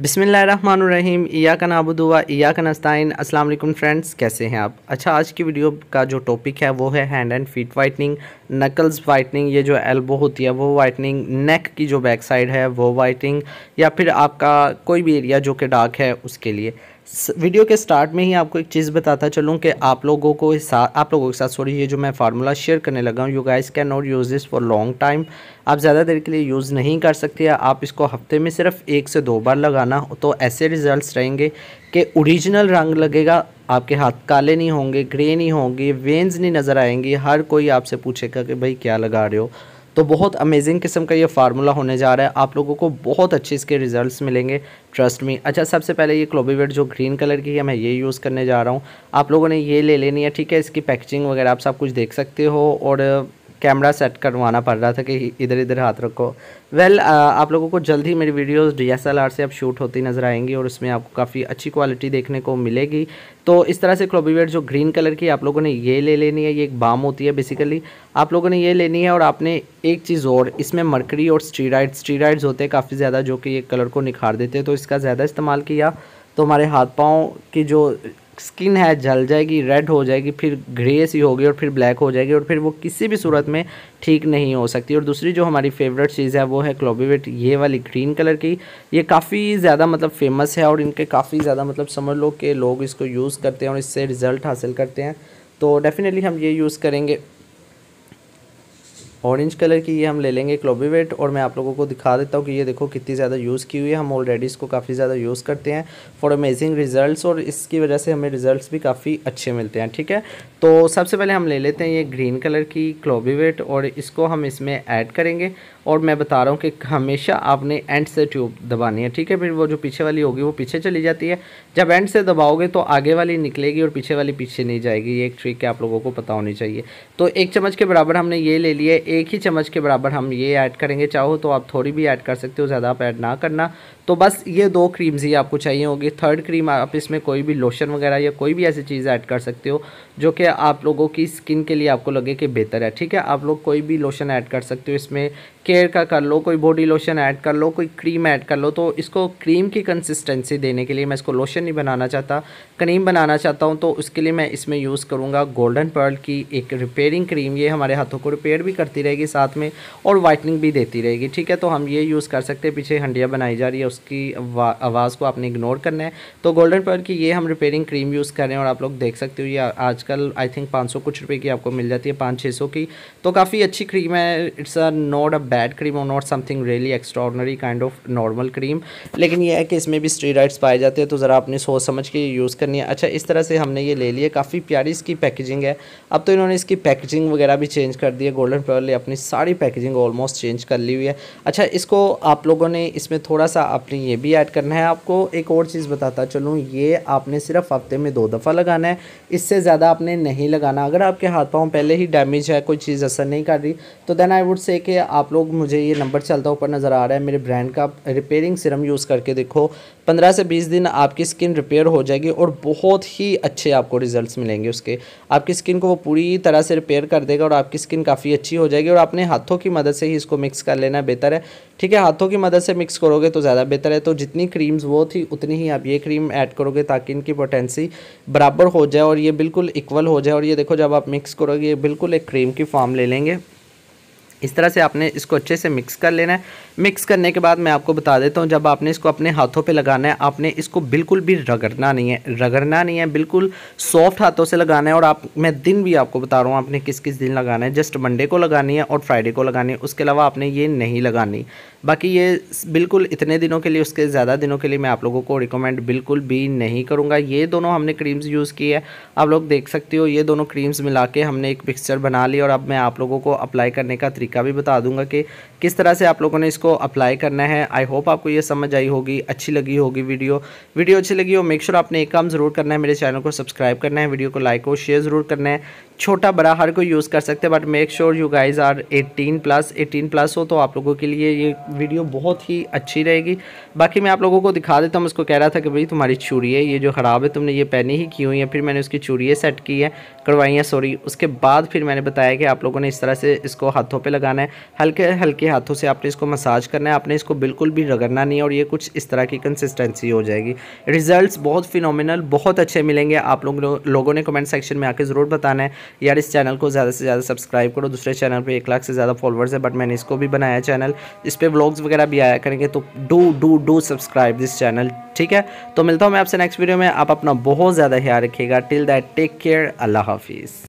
बिसमीम या का नाबुदुआ या का अस्सलाम वालेकुम फ्रेंड्स, कैसे हैं आप? अच्छा आज की वीडियो का जो टॉपिक है, वो है hand and feet whitening, knuckles whitening, ये जो एल्बो होती है, वो वाइटनिंग, नेक की जो बैक साइड है, वो वाइटनिंग, या फिर आपका कोई भी एरिया जो कि डार्क है, उसके लिए। वीडियो के स्टार्ट में ही आपको एक चीज़ बताता चलूँ कि आप लोगों को साथ आप लोगों के साथ सॉरी ये जो मैं फार्मूला शेयर करने लगा हूँ you guys can not use this for long time आप ज़्यादा देर के लिए यूज़ नहीं कर सकते आप इसको हफ़्ते में सिर्फ़ एक से दो बार लगाना तो ऐसे रिज़ल्ट रहेंगे कि ओरिजिनल रंग लगेगा, आपके हाथ काले नहीं होंगे ग्रे नहीं होंगे वेंस नहीं नज़र आएँगी, हर कोई आपसे पूछेगा कि भाई क्या लगा रहे हो। तो बहुत अमेजिंग किस्म का ये फार्मूला होने जा रहा है। आप लोगों को बहुत अच्छे इसके रिजल्ट्स मिलेंगे ट्रस्ट मी अच्छा सबसे पहले ये क्लोबीवेट जो ग्रीन कलर की है, मैं ये यूज़ करने जा रहा हूँ। आप लोगों ने ये ले लेनी है, ठीक है? इसकी पैकेजिंग वगैरह आप सब कुछ देख सकते हो और कैमरा सेट करवाना पड़ रहा था कि इधर इधर हाथ रखो। वेल well, आप लोगों को जल्द ही मेरी वीडियोस डीएसएलआर से अब शूट होती नज़र आएँगी और उसमें आपको काफ़ी अच्छी क्वालिटी देखने को मिलेगी। तो इस तरह से क्लोबीवेट जो ग्रीन कलर की आप लोगों ने ये ले लेनी है ये एक बाम होती है बेसिकली आप लोगों ने ये लेनी है और आपने एक चीज़ और इसमें मरकरी और स्टीराइड स्टीराइड्स होते हैं काफ़ी ज़्यादा जो कि ये कलर को निखार देते हैं। तो इसका ज़्यादा इस्तेमाल किया तो हमारे हाथ पाँव की जो स्किन है, जल जाएगी, रेड हो जाएगी, फिर ग्रे सी होगी और फिर ब्लैक हो जाएगी और फिर वो किसी भी सूरत में ठीक नहीं हो सकती। और दूसरी जो हमारी फेवरेट चीज़ है, वो है क्लोबीवेट ये वाली ग्रीन कलर की। ये काफ़ी ज़्यादा मतलब फ़ेमस है और इनके काफ़ी ज़्यादा मतलब समझ लो कि लोग इसको यूज़ करते हैं और इससे रिज़ल्ट हासिल करते हैं। तो डेफ़िनेटली हम ये यूज़ करेंगे। ऑरेंज कलर की ये हम ले लेंगे क्लोबीवेट और मैं आप लोगों को दिखा देता हूँ कि ये देखो कितनी ज़्यादा यूज़ की हुई है। हम ऑलरेडी इसको काफ़ी ज़्यादा यूज़ करते हैं। फॉर अमेजिंग रिजल्ट्स और इसकी वजह से हमें रिजल्ट्स भी काफ़ी अच्छे मिलते हैं, ठीक है? तो सबसे पहले हम ले लेते हैं ये ग्रीन कलर की क्लोबीवेट और इसको हम इसमें ऐड करेंगे। और मैं बता रहा हूँ कि हमेशा आपने एंड से ट्यूब दबानी है, ठीक है? फिर वो जो पीछे वाली होगी, वो पीछे चली जाती है। जब एंड से दबाओगे तो आगे वाली निकलेगी और पीछे वाली पीछे नहीं जाएगी। ये एक ट्रिक है, आप लोगों को पता होनी चाहिए। तो एक चम्मच के बराबर हमने ये ले लिया एक ही चम्मच के बराबर हम ये ऐड करेंगे। चाहो तो आप थोड़ी भी ऐड कर सकते हो, ज़्यादा आप ऐड ना करना। तो बस ये दो क्रीम्स ही आपको चाहिए होगी। थर्ड क्रीम आप इसमें कोई भी लोशन वगैरह या कोई भी ऐसी चीज़ ऐड कर सकते हो, जो कि आप लोगों की स्किन के लिए आपको लगे कि बेहतर है, ठीक है? आप लोग कोई भी लोशन ऐड कर सकते हो। इसमें केयर का कर लो, कोई बॉडी लोशन ऐड कर लो, कोई क्रीम ऐड कर लो तो इसको क्रीम की कंसिस्टेंसी देने के लिए मैं इसको लोशन नहीं बनाना चाहता। क्रीम बनाना चाहता हूँ तो उसके लिए मैं इसमें यूज़ करूँगा गोल्डन पर्ल की एक रिपेयरिंग क्रीम ये हमारे हाथों को रिपेयर भी करती रहेगी साथ में और वाइटनिंग भी देती रहेगी। ठीक है तो हम ये यूज़ कर सकते हैं। पीछे हंडिया बनाई जा रही है, उसकी आवाज़ को आपने इग्नोर करना है। तो गोल्डन पर्ल की ये हम रिपेयरिंग क्रीम यूज़ कर रहे हैं और आप लोग देख सकते हो, ये आजकल आई थिंक पाँच कुछ रुपये की आपको मिल जाती है, पाँच छः की। तो काफ़ी अच्छी क्रीम है। It's a not a bad cream और not something really extraordinary kind of normal cream लेकिन ये है कि इसमें भी स्टीराइड्स पाए जाते हैं तो ज़रा अपनी सोच समझ के यूज़ करनी है। अच्छा इस तरह से हमने ये ले लिया, काफ़ी प्यारी इसकी पैकेजिंग है। अब तो इन्होंने इसकी पैकेजिंग वगैरह भी चेंज कर दी है। गोल्डन पर्ल अपनी सारी पैकेजिंग ऑलमोस्ट चेंज कर ली हुई है। अच्छा इसको आप लोगों ने इसमें थोड़ा सा अपनी ये भी ऐड करना है। आपको एक और चीज़ बताता चलूँ, ये आपने सिर्फ़ हफ़्ते में दो दफ़ा लगाना है। इससे ज़्यादा आपने नहीं लगाना। अगर आपके हाथ पाँव पहले ही डैमेज है, कोई चीज़ असर नहीं कर रही तो देन आई वुड से कि आप लोग मुझे ये नंबर चलता ऊपर नज़र आ रहा है, मेरे ब्रांड का रिपेयरिंग सिरम यूज़ करके देखो। पंद्रह से बीस दिन आपकी स्किन रिपेयर हो जाएगी और बहुत ही अच्छे आपको रिजल्ट्स मिलेंगे उसके। आपकी स्किन को वो पूरी तरह से रिपेयर कर देगा और आपकी स्किन काफ़ी अच्छी हो जाएगी और अपने हाथों की मदद से ही इसको मिक्स कर लेना बेहतर है। ठीक है, हाथों की मदद से मिक्स करोगे तो ज़्यादा बेहतर है। तो जितनी क्रीम्स वो थी, उतनी ही आप ये क्रीम ऐड करोगे ताकि इनकी पोटेंसी बराबर हो जाए और ये बिल्कुल इक्वल हो जाए। और ये देखो, जब आप मिक्स करोगे, ये बिल्कुल एक क्रीम की फॉर्म ले लेंगे। इस तरह से आपने इसको अच्छे से मिक्स कर लेना है। मिक्स करने के बाद मैं आपको बता देता हूँ, जब आपने इसको अपने हाथों पे लगाना है, आपने इसको बिल्कुल भी रगड़ना नहीं है, रगड़ना नहीं है, बिल्कुल सॉफ्ट हाथों से लगाना है और आप, मैं दिन भी आपको बता रहा हूँ, आपने किस किस दिन लगाना है, जस्ट मंडे को लगानी है और फ्राइडे को लगानी है, उसके अलावा आपने ये नहीं लगानी। बाकी ये बिल्कुल इतने दिनों के लिए, उसके ज़्यादा दिनों के लिए मैं आप लोगों को रिकमेंड बिल्कुल भी नहीं करूँगा। ये दोनों हमने क्रीम्स यूज़ की है, आप लोग देख सकते हो, ये दोनों क्रीम्स मिला के हमने एक पिक्चर बना ली और अब मैं आप लोगों को अप्लाई करने का तरीका भी बता दूँगा कि किस तरह से आप लोगों ने इसको अप्लाई करना है। आई होप आपको ये समझ आई होगी, अच्छी लगी होगी वीडियो वीडियो अच्छी लगी हो मेक श्योर आपने एक काम ज़रूर करना है, मेरे चैनल को सब्सक्राइब करना है वीडियो को लाइक और शेयर ज़रूर करना है। छोटा बड़ा हर कोई यूज़ कर सकते हैं but make sure you guys are 18 plus 18 plus हो तो आप लोगों के लिए ये वीडियो बहुत ही अच्छी रहेगी। बाकी मैं आप लोगों को दिखा देता हूँ, उसको कह रहा था कि भाई तुम्हारी चूड़ी है, ये जो ख़राब है, तुमने ये पहनी ही की हुई है? फिर मैंने उसकी चूड़ियाँ सेट की है, करवाई हैं सॉरी उसके बाद फिर मैंने बताया कि आप लोगों ने इस तरह से इसको हाथों पर लगाना है। हल्के हल्के हाथों से आपने इसको मसाज मसाज करना है, आपने इसको बिल्कुल भी रगड़ना नहीं है और ये कुछ इस तरह की कंसिस्टेंसी हो जाएगी। रिज़ल्ट बहुत फिनोमिनल बहुत अच्छे मिलेंगे। आप लोग लोगों ने कमेंट सेक्शन में आके ज़रूर बताना है। यार, इस चैनल को ज़्यादा से ज़्यादा सब्सक्राइब करो, दूसरे चैनल पर एक लाख से ज़्यादा फॉलोअर्स है बट मैंने इसको भी बनाया चैनल इस पर ब्लॉग्स वगैरह भी आया करेंगे तो do do do subscribe this channel ठीक है? तो मिलता हूँ मैं आपसे नेक्स्ट वीडियो में। आप अपना बहुत ज़्यादा ख्याल रखिएगा। टिल दैट टेक केयर अल्लाह हाफिज़।